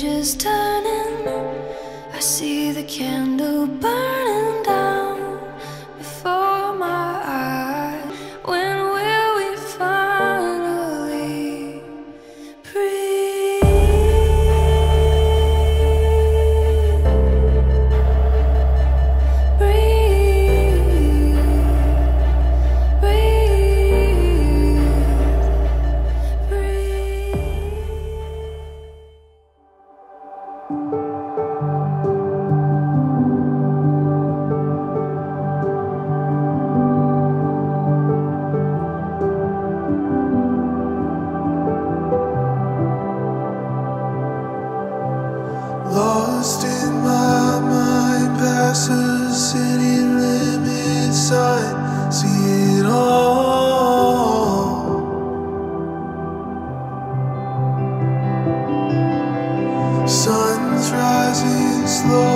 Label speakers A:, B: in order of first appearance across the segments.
A: pages turning. I see the candle burn.
B: Lost in my mind, passes any limits. I see it all. Sun's rising slow.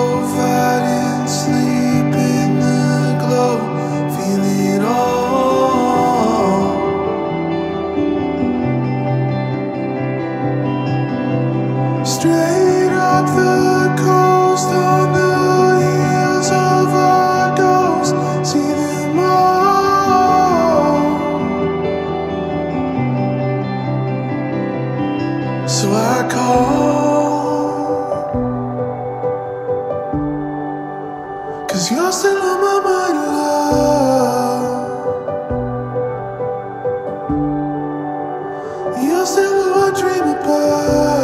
B: Cause you're still on my mind, love. You're still who I dream about.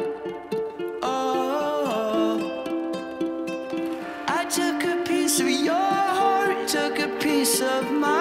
C: piece of my